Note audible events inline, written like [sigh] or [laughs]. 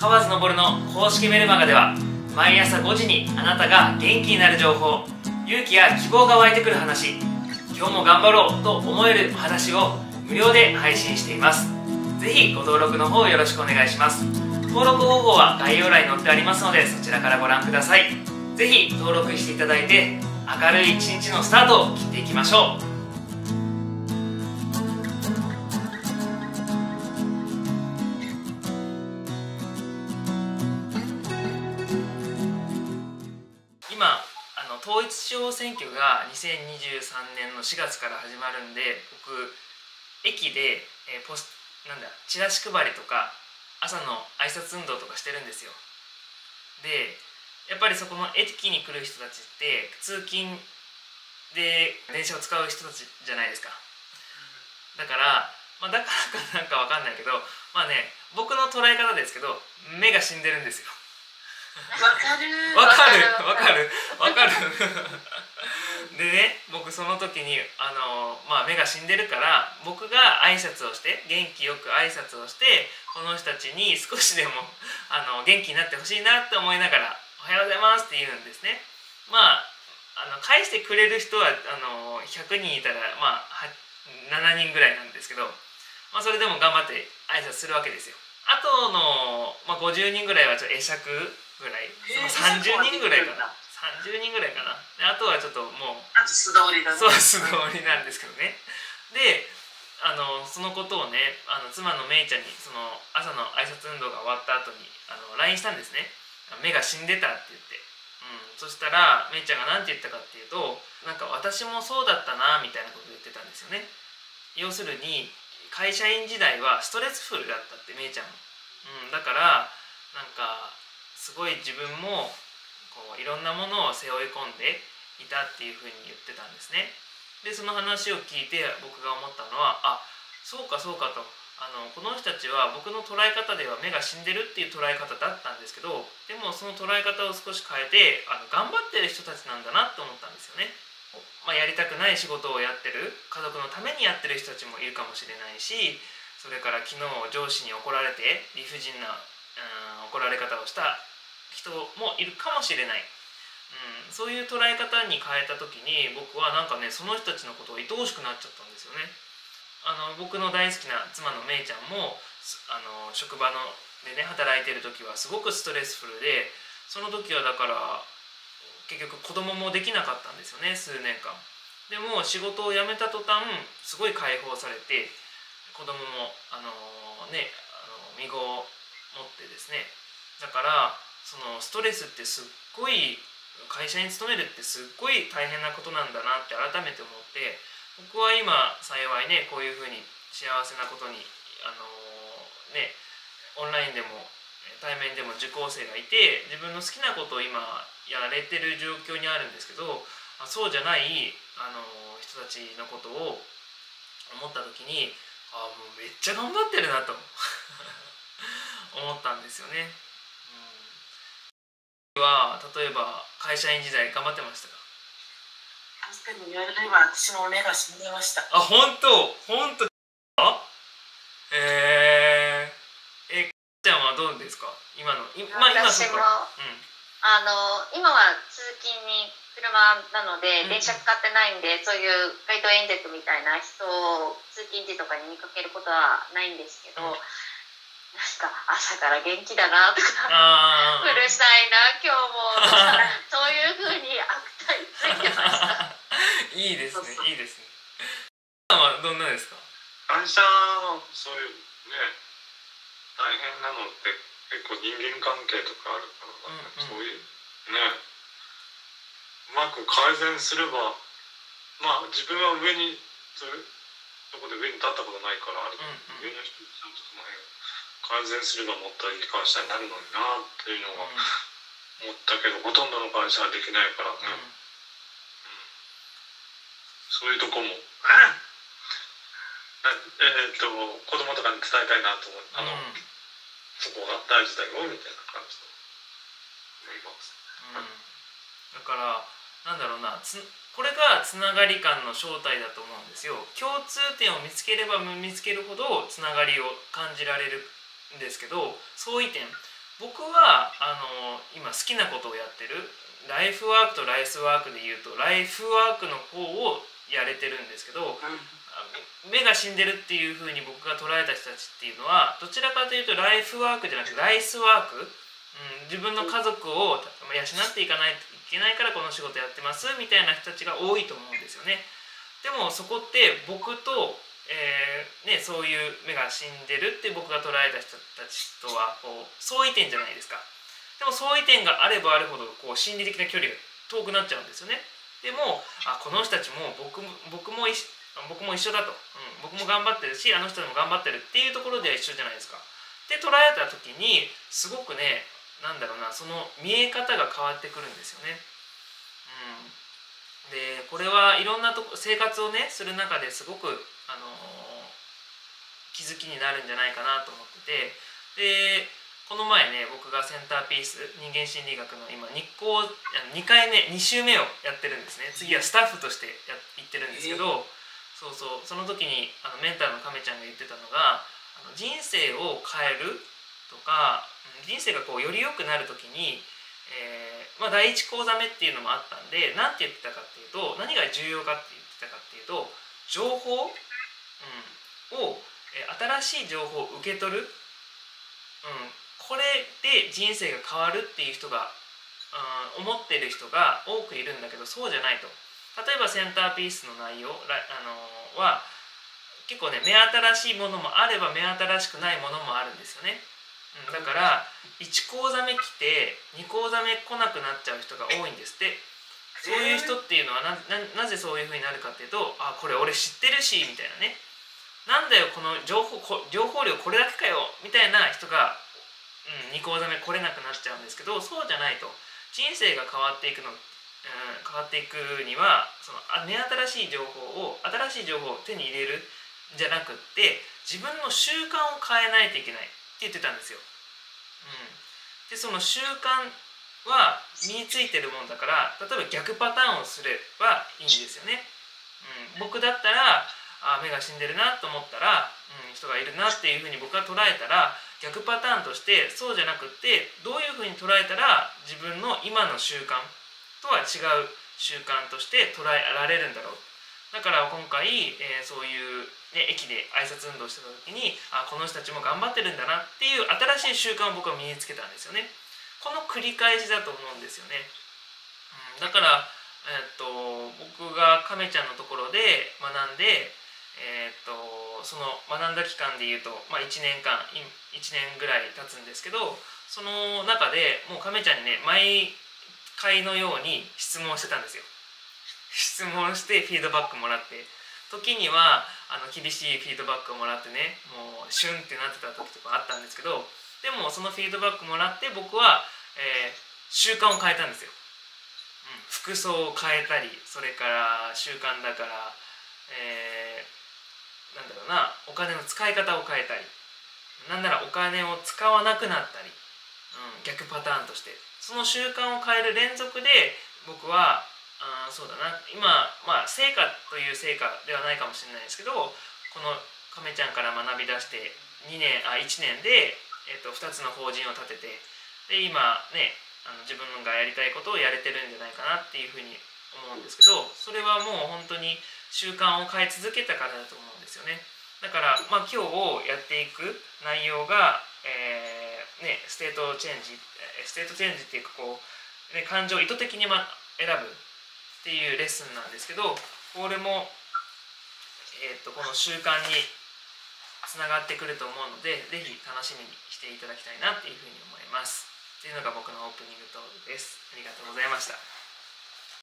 河津昇の公式メルマガでは毎朝5時にあなたが元気になる情報勇気や希望が湧いてくる話今日も頑張ろうと思えるお話を無料で配信しています。ぜひご登録の方よろしくお願いします。登録方法は概要欄に載ってありますのでそちらからご覧ください。ぜひ登録していただいて明るい一日のスタートを切っていきましょう。の統一地方選挙が2023年の4月から始まるんで僕駅で、えーポスなんだチラシ配りとか朝の挨拶運動とかしてるんですよ。でやっぱりそこの駅に来る人たちって通勤で電車を使う人たちじゃないですか。だから、まあ、だからかなんかわかんないけどまあね僕の捉え方ですけど目が死んでるんですよ。わかる。わかる。わかる。わかる。[laughs] でね僕その時にあの、まあ、目が死んでるから僕が挨拶をして元気よく挨拶をしてこの人たちに少しでもあの元気になってほしいなって思いながら「おはようございます」って言うんですね。まああの返してくれる人はあの100人いたらまあは7人ぐらいなんですけど、まあ、それでも頑張って挨拶するわけですよ。あとの、まあ、50人ぐらいはちょっと会釈ぐらい。その30人ぐらいかな。30人ぐらいかな。であとはちょっともうあと素通りだね。そう素通りなんですけどね。であのそのことをねあの妻のめいちゃんにその朝の挨拶運動が終わった後にあの LINE したんですね。目が死んでたって言って、うん、そしたらめいちゃんが何て言ったかっていうとなんか私もそうだったなみたいなこと言ってたんですよね。要するに会社員時代はストレスフルだったってめいちゃんも、うん、だからなんかすごい自分もこういろんなものを背負い込んでいたっていうふうに言ってたんですね。でその話を聞いて僕が思ったのはあそうかそうかと。あのこの人たちは僕の捉え方では目が死んでるっていう捉え方だったんですけどでもその捉え方を少し変えてあの頑張ってる人たちなんだなって思ったんですよね、まあ、やりたくない仕事をやってる。家族のためにやってる人たちもいるかもしれないしそれから昨日上司に怒られて理不尽な、うん、怒られ方をした。人もいるかもしれない、うん、そういう捉え方に変えた時に僕はなんかねその人たちのことを愛おしくなっちゃったんですよね。あの僕の大好きな妻のめいちゃんもあの職場のでね働いてる時はすごくストレスフルでその時はだから結局子供もできなかったんですよね数年間。でも仕事を辞めた途端すごい解放されて子供もあのねあの身ごを持ってですねだからそのストレスってすっごい会社に勤めるってすっごい大変なことなんだなって改めて思って僕は今幸いねこういうふうに幸せなことにあのねオンラインでも対面でも受講生がいて自分の好きなことを今やれてる状況にあるんですけどあそうじゃないあの人たちのことを思った時にあもうめっちゃ頑張ってるなと [laughs] 思ったんですよね。うん、は例えば会社員時代頑張ってましたか？確かに言われれば私も目が死んでました。あ本当？本当えー、えちゃんはどうですか？今のいまあ今私もそうん。あの今は通勤に車なのでうん。電車使ってないんで、そういう街頭演説みたいな人を通勤時とかに見かけることはないんですけど、うんなんか朝から元気だなとか。あうるさいな今日も。と [laughs] かそういうふうに悪態ついてました。あ [laughs] いいですねそうそう。いいですね。さんはどんなですか？会社のそういうね大変なのって結構人間関係とかあるから、ねうんうん。そういうねうまく改善すればまあ自分は上にそういうとこで上に立ったことないからあれだうんうん。上の人にちゃんとその辺改善すればもっといい会社になるのになっていうのは思ったけど、ほとんどの会社はできないから。ね、そういうとこも。なえーっと子供とかに伝えたいなと思う。あの、うん。そこが大事だよみたいな感じで思います。うん。だからなんだろうなつこれがつながり感の正体だと思うんですよ。共通点を見つければ見つけるほどつながりを感じられるんですけど相違点。僕はあの今好きなことをやってる。ライフワークとライスワークで言うとライフワークの方をやれてるんですけど目が死んでるっていう風に僕が捉えた人たちっていうのはどちらかというとライフワークじゃなくてライスワーク、うん、自分の家族を養っていかないといけないからこの仕事やってますみたいな人たちが多いと思うんですよね。でもそこって僕とえーね、そういう目が死んでるって僕が捉えた人たちとはこう相違点じゃないですか。でも相違点があればあるほどこう心理的な距離が遠くなっちゃうんですよね。でもあこの人たちも僕僕も僕も一緒だと、うん、僕も頑張ってるしあの人も頑張ってるっていうところでは一緒じゃないですか。で捉えた時にすごくねなんだろうなその見え方が変わってくるんですよね。うん。でこれはいろんなとこ生活をねする中ですごくあの気づきになるんじゃないかなと思っててでこの前ね僕がセンターピース人間心理学の今日光2回目2週目をやってるんですね。次はスタッフとしてや行ってるんですけど、そうそうその時にあのメンターの亀ちゃんが言ってたのがあの人生を変えるとか人生がこうより良くなる時に、えー、まあ、第一講座目っていうのもあったんで何て言ってたかっていうと何が重要かって言ってたかっていうと情報うん、を、え新しい情報を受け取る、うん、これで人生が変わるっていう人が、うん、思ってる人が多くいるんだけどそうじゃないと。例えばセンターピースの内容あのは結構ね目新しいものもあれば目新しくないものもあるんですよね、うん、だから1講座目来て2講座目来なくなっちゃう人が多いんですって。そういう人っていうのはななぜそういうふうになるかっていうとあこれ俺知ってるしみたいなね。なんだよこの情報情報量これだけかよみたいな人が、うん、2講座目来れなくなっちゃうんですけどそうじゃないと。人生が変わっていくの、うん、変わっていくにはその目新しい情報を新しい情報を手に入れるんじゃなくって自分の習慣を変えないといけない。言ってたんですよ。うん、でその習慣は身についてるもんだから例えば逆パターンをすればいいんですよね。うん、僕だったらあ目が死んでるなと思ったら、うん、人がいるなっていうふうに僕が捉えたら逆パターンとしてそうじゃなくってどういうふうに捉えたら自分の今の習慣とは違う習慣として捉えられるんだろうだから今回、えー、そういう、ね、駅で挨拶運動してた時にあこの人たちも頑張ってるんだなっていう新しい習慣を僕は身につけたんですよね。この繰り返しだと思うんですよね。うん、だから、えー、っと僕が亀ちゃんのところで学んで、えー、っとその学んだ期間でいうと、まあ、1年間1年ぐらい経つんですけどその中でもう亀ちゃんにね毎回のように質問してたんですよ。質問してフィードバックもらって。時にはあの厳しいフィードバックをもらってねもうシュンってなってた時とかあったんですけどでもそのフィードバックもらって僕は、えー、習慣を変えたんですよ、うん、服装を変えたりそれから習慣だから、えー、なんだろうなお金の使い方を変えたりなんならお金を使わなくなったり、うん、逆パターンとして。その習慣を変える連続で僕はあそうだな。今、まあ、成果という成果ではないかもしれないですけどこの亀ちゃんから学び出して2年あ1年でえーと、2つの法人を立ててで今ねあの自分がやりたいことをやれてるんじゃないかなっていうふうに思うんですけどそれはもう本当に習慣を変え続けたからだと思うんですよね。だから、まあ、今日やっていく内容が、えー、ね、 state changeステートチェンジっていうかこう、ね、感情を意図的に、ま、選ぶっていうレッスンなんですけどこれも、えーとこの習慣につながってくると思うので是非楽しみにしていただきたいなっていうふうに思います。というのが僕のオープニングトークです。ありがとうございました。